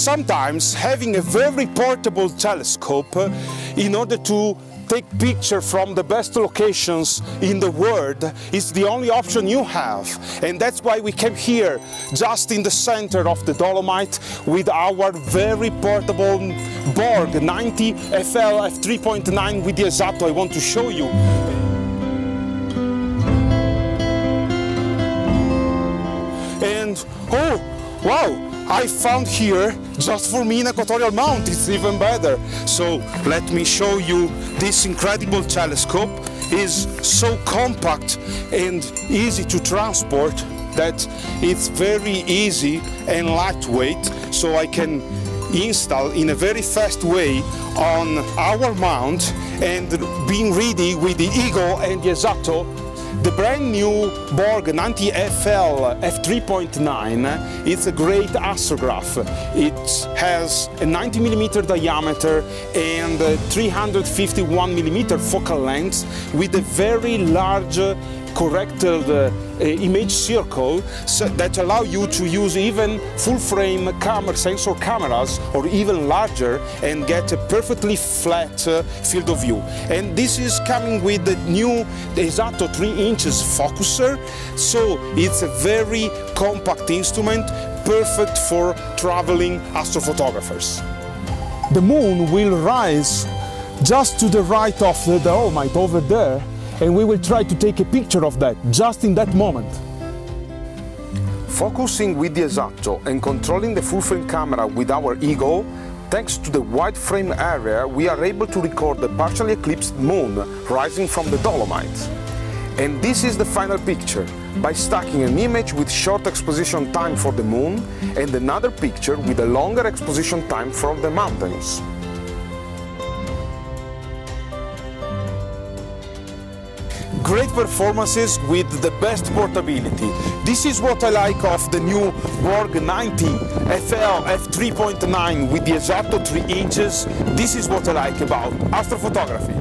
sometimes having a very portable telescope uh, in order to take picture from the best locations in the world is the only option you have. And that's why we came here, just in the center of the Dolomite, with our very portable Borg 90 FL f3.9 with the Esatto I want to show you. And, oh, wow, I found here just for me in equatorial mount. It's even better. So let me show you this incredible telescope. is so compact and easy to transport that it's very easy and lightweight. So I can install in a very fast way on our mount and being ready with the Eagle and the Esatto the brand new Borg 90FL f3.9 is a great astrograph. It has a 90 millimeter diameter and 351 millimeter focal length with a very large corrected uh, image circle so that allow you to use even full frame camera sensor cameras or even larger and get a perfectly flat uh, field of view. And this is coming with the new Esatto 3 inches focuser, so it's a very compact instrument, perfect for traveling astrophotographers. The moon will rise just to the right of the Dolomite over there and we will try to take a picture of that just in that moment. Focusing with the Esatto and controlling the full frame camera with our Eagle, thanks to the wide frame area, we are able to record the partially eclipsed moon rising from the Dolomites. And this is the final picture, by stacking an image with short exposition time for the moon and another picture with a longer exposition time from the mountains. Great performances with the best portability. This is what I like of the new Borg 90 FL f3.9 with the Esatto 3 inches. This is what I like about astrophotography.